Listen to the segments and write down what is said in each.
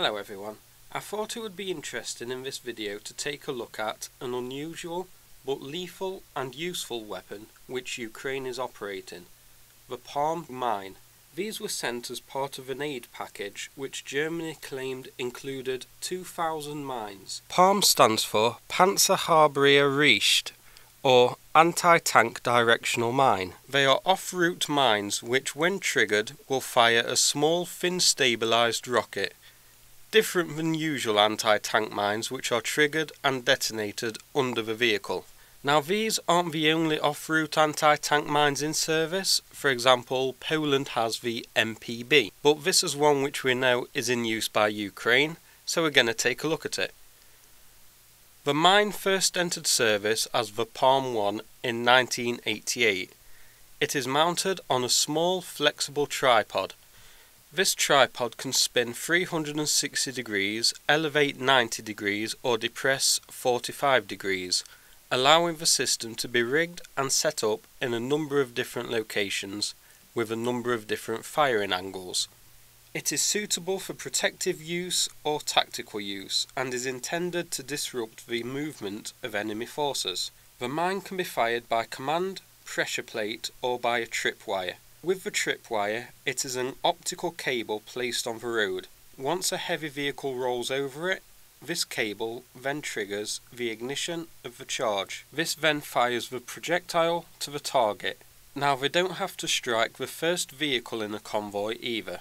Hello everyone. I thought it would be interesting in this video to take a look at an unusual but lethal and useful weapon which Ukraine is operating, the PARM mine. These were sent as part of an aid package which Germany claimed included 2,000 mines. PARM stands for PanzerAbwehrRicht or anti-tank directional mine. They are off-route mines which when triggered will fire a small fin stabilised rocket, different than usual anti-tank mines which are triggered and detonated under the vehicle. Now these aren't the only off-route anti-tank mines in service, for example Poland has the MPB, but this is one which we know is in use by Ukraine, so we're going to take a look at it. The mine first entered service as the PARM 1 in 1988. It is mounted on a small flexible tripod. This tripod can spin 360 degrees, elevate 90 degrees or depress 45 degrees, allowing the system to be rigged and set up in a number of different locations with a number of different firing angles. It is suitable for protective use or tactical use and is intended to disrupt the movement of enemy forces. The mine can be fired by command, pressure plate or by a tripwire. With the tripwire, it is an optical cable placed on the road. Once a heavy vehicle rolls over it, this cable then triggers the ignition of the charge. This then fires the projectile to the target. Now they don't have to strike the first vehicle in a convoy either.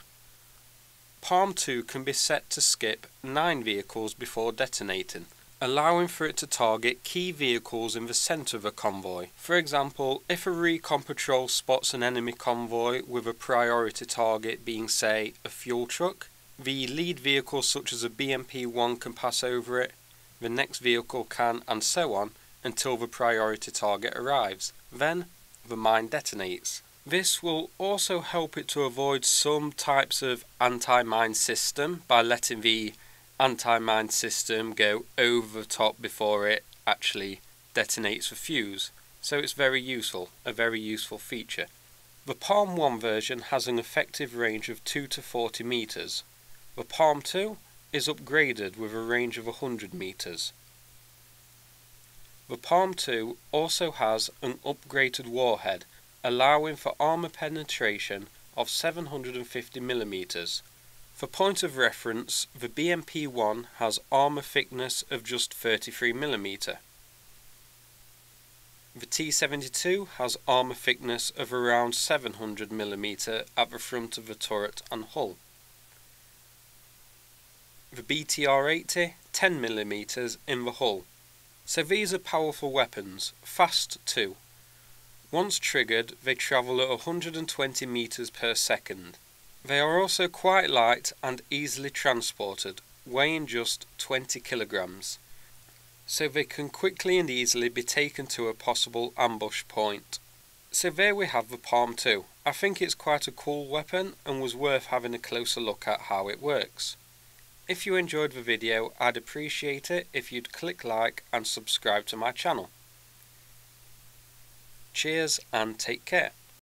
PARM 2 can be set to skip 9 vehicles before detonating, allowing for it to target key vehicles in the centre of a convoy. For example, if a recon patrol spots an enemy convoy with a priority target being say a fuel truck, the lead vehicle such as a BMP-1 can pass over it, the next vehicle can and so on until the priority target arrives. Then the mine detonates. This will also help it to avoid some types of anti-mine system by letting the anti-mine system go over the top before it actually detonates the fuse. So it's very useful, a very useful feature. The PARM 1 version has an effective range of 2 to 40 meters. The PARM 2 is upgraded with a range of 100 meters. The PARM 2 also has an upgraded warhead allowing for armour penetration of 750mm. For point of reference, the BMP-1 has armour thickness of just 33mm. The T-72 has armour thickness of around 700mm at the front of the turret and hull. The BTR-80 10mm in the hull. So these are powerful weapons, fast too. Once triggered, they travel at 120 meters per second. They are also quite light and easily transported, weighing just 20 kilograms. So they can quickly and easily be taken to a possible ambush point. So there we have the PARM 2. I think it's quite a cool weapon and was worth having a closer look at how it works. If you enjoyed the video, I'd appreciate it if you'd click like and subscribe to my channel. Cheers and take care.